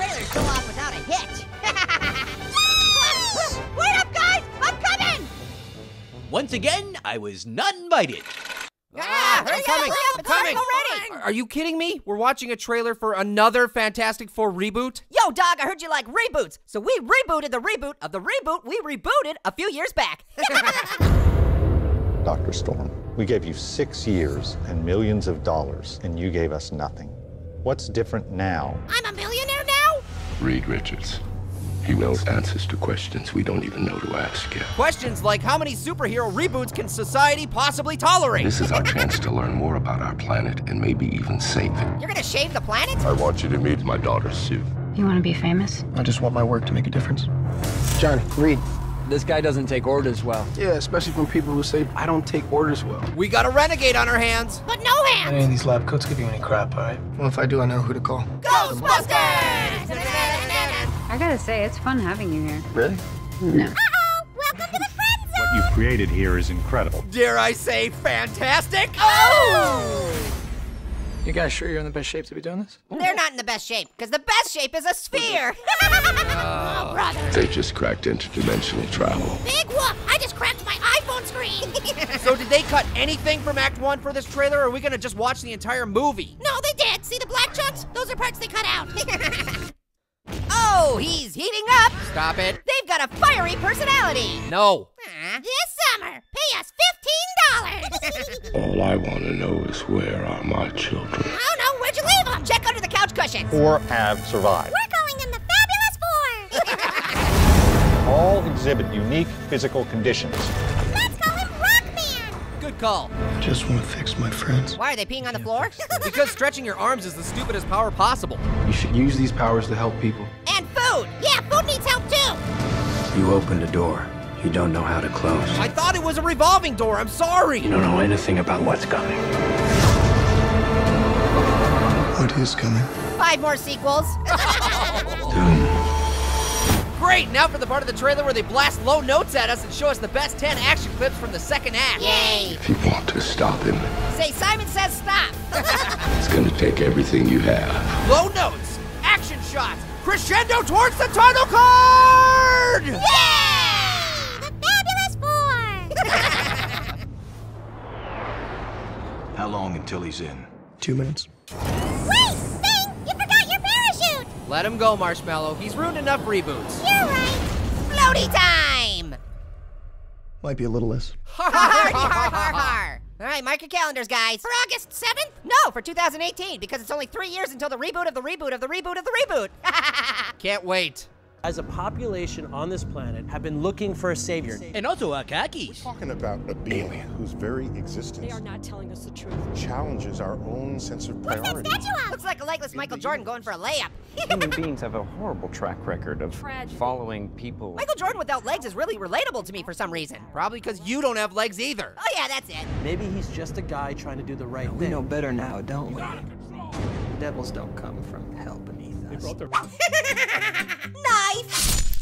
trailers go off without a hitch. Wait up, guys! I'm coming! Once again, I was not invited. Ah, hurry I'm coming. I'm coming. already. Are you kidding me? We're watching a trailer for another Fantastic Four reboot? Yo, dog, I heard you like reboots. So we rebooted the reboot of the reboot we rebooted a few years back. Dr. Storm, we gave you six years and millions of dollars, and you gave us nothing. What's different now? I'm a millionaire now? Reed Richards. He knows answers to questions we don't even know to ask yet. Questions like how many superhero reboots can society possibly tolerate? This is our chance to learn more about our planet and maybe even save it. You're gonna shave the planet? I want you to meet my daughter, Sue. You want to be famous? I just want my work to make a difference. John, Reed. This guy doesn't take orders well. Yeah, especially from people who say I don't take orders well. We got a renegade on our hands. But no hands! Any of these lab coats give you any crap, all right? Well, if I do, I know who to call. Ghostbusters! I gotta say, it's fun having you here. Really? No. Uh-oh! Welcome to the friend zone! What you've created here is incredible. Dare I say fantastic? Oh! You guys sure you're in the best shape to be doing this? They're not in the best shape, because the best shape is a sphere! oh, brother! They just cracked interdimensional travel. Big whoop! I just cracked my iPhone screen! So did they cut anything from Act 1 for this trailer, or are we gonna just watch the entire movie? no, they did! See the black chunks? Those are parts they cut out! oh, he's heating up! Stop it. They've got a fiery personality! No. This summer, pay us $15! All I want to know is where are my children? Oh, I don't know, where'd you leave them? Check under the couch cushions! Four have survived. We're calling them the Fabulous Four! All exhibit unique physical conditions. Good call. I just want to fix my friends. Why are they peeing on the floor? Because stretching your arms is the stupidest power possible. You should use these powers to help people. and food! Yeah, food needs help too! You opened a door. You don't know how to close. I thought it was a revolving door. I'm sorry. You don't know anything about what's coming. What is coming? Five more sequels. Great. Now for the part of the trailer where they blast low notes at us and show us the best 10 action clips from the second act. Yay! If you want to stop him, Say Simon says stop. it's going to take everything you have. Low notes, action shots, crescendo towards the title card. Yay! The Fabulous Four! How long until he's in? Two minutes. Wait! Bing! You forgot your parachute! Let him go, Marshmallow. He's ruined enough reboots. You're right. Floaty time! Might be a little less. har, har, har, har, har. All right, mark your calendars, guys. For August 7th? No, for 2018, because it's only three years until the reboot of the reboot of the reboot of the reboot. Can't wait. As a population on this planet have been looking for a savior. And also uh, khakis. talking about a being whose very existence They are not telling us the truth. challenges our own sense of What's that priority. statue of? Looks like a legless Michael Jordan going for a layup. Human beings have a horrible track record of Tragedy. following people. Michael Jordan without legs is really relatable to me for some reason. Probably because you don't have legs either. Oh yeah, that's it. Maybe he's just a guy trying to do the right We thing. We know better now, don't we? Devils don't come from hell beneath us. Knife!